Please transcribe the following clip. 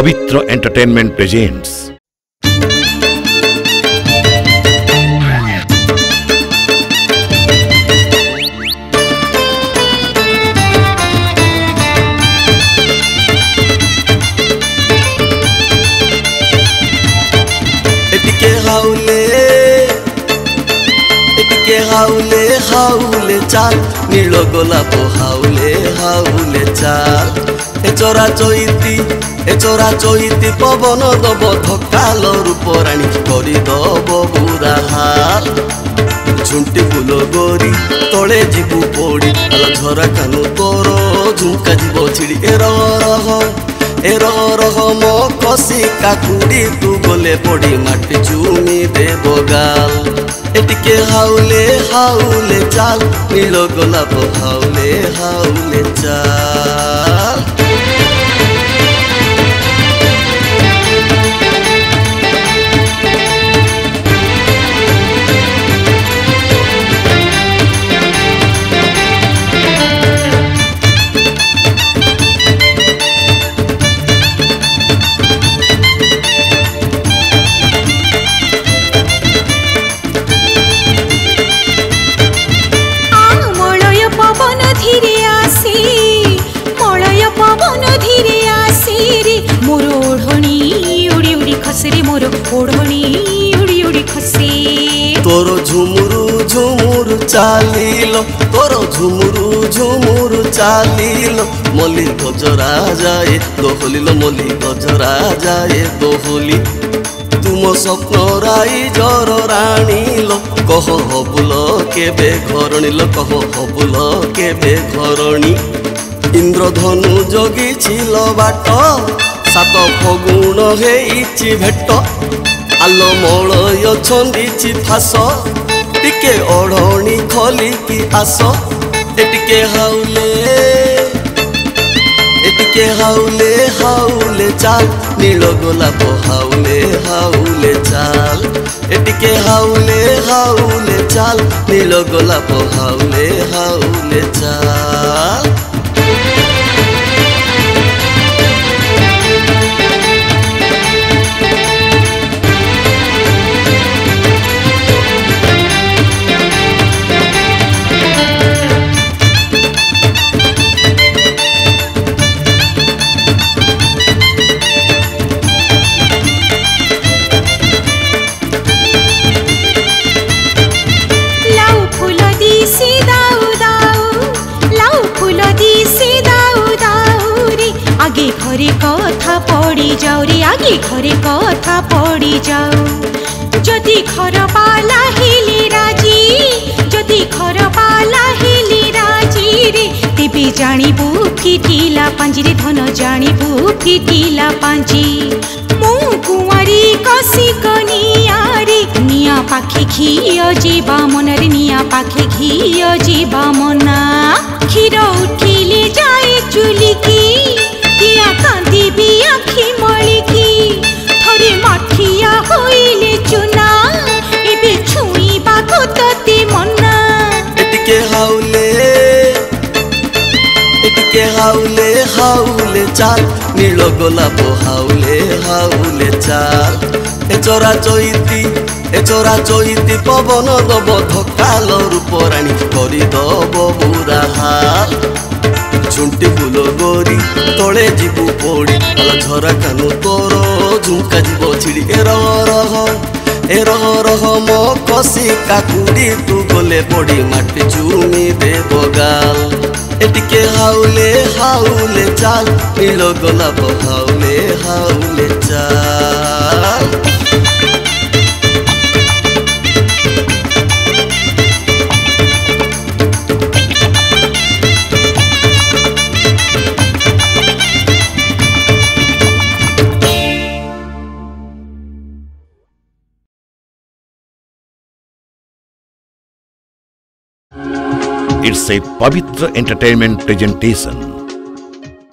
पवित्र entertainment presents हाउले हाउले चार नीलो गोलाप हाउले हाउले चार ଏଚରା ଚଇତି ଏଚରା ଚରା ଚଇତି ପବନ ଦବ ଧକାଲ ରୂପ ରାଣୀ କରିଦବ ପୁରା ହାଲ ଝୁଣ୍ଟି ଫୁଲ ଗରି ତଳେ ଯିବୁ ପଡ଼ି ଆଲ ଝରା କାନୁ ତୋର ଝୁଙ୍କା ଯିବ ଛିଡ଼ି ଏର ରହ ଏର ରହ ମୋ କଷି କାକୁଡ଼ି ତୁ ଗଲେ ପଡ଼ି ମାଟି ଚୁମି ଦେବ ଗାଲ ଏ ଟିକେ ହାଉଲେ ହାଉଲେ ଚାଲ ନୀଳ ଗୋଲାପ ହାଉଲେ ହାଉଲେ ଚାଲ তোর ঝুমুরু ঝুমুর চালিল তোর ঝুমুরু ঝুমুর চালিল মলি গজরা যায় দোহলিল মলি গজরা যায় দোহলি তুম স্বপ্ন রাইজর রাণীল কহ হবুল কেবে ঘরণীল কহ হবুল কেবে ঘরণী ইন্দ্রধনু জগিছিল বাট সাত ফগুণ হেইছি ভেট আলমল অচন্দি চিঠাস টিকে অড়ণি খলিকি আস এটিকে হাউলে এটিকে হাউলে হাউলে চাল নীল গোলাপ হাউলে হাউলে চাল এটিকে হাউলে হাউলে চাল নীল গোলাপ হাউলে হাউলে চাল যাও রে আগে ঘরে কথা পড়ি যাও যদি ঘর পালা হিলি রাজি যদি ঘর পালা হিলি রাজি রে তেবে জাণিবু ফিটিলা পাঞ্জি রে ধন জাণিবু ফিটিলা পাঞ্জি মু কুমারী কষিক নিয়ারে নিয়া পাখে ঘিও যা মনরে নিয়া পাখে ঘিও যা মন এটিকে হাউলে হাউলে চাল নীল গোলাপ হাউলে হাউলে চাল চোরা চৈতি এ চোরা চৈতি পবন দব ধকাল রূপরাণী করি দব বুড়া হাল ঝুঁটি ফুল গরি তলে যিবু পড়ি আলো ঝরা কানু তোর ঝুঁকা যাব ছিড়ি এ রহ এ রহ মো কষি কাকুড়ি তু গলে পড়ি মাটি চুমি দেব গাল এটিকে হাউলে হাউলে চাল এলো গোলাপ হাউলে হাউলে চাল It's a Pavitra Entertainment presentation.